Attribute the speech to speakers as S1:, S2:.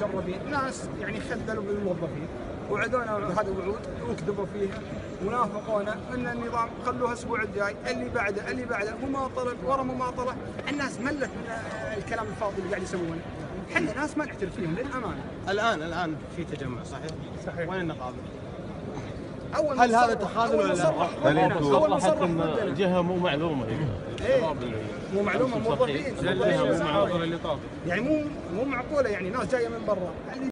S1: مجربين ناس يعني خذلوا بالموظفين. وعدونا هذا وعود وكذبوا فيها ونافقونا. إن النظام خلوها الأسبوع الجاي. اللي بعده اللي بعده. مماطله ورا مماطله الناس ملت من الكلام الفاضي اللي قاعد يسوونه. إحنا ناس ما نعترف فيهم للأمانة.
S2: الآن الآن في تجمع صحيح؟
S1: صحيح.
S2: وين النقابة؟
S1: أول
S2: هل هذا تخاذل
S1: أول
S2: ولا لا؟
S1: أول ما صرح
S3: جهة مو معلومة اللي-
S1: مو
S3: معلومة.
S1: موظفين يعني مو مو معقولة يعني ناس جاية من برا.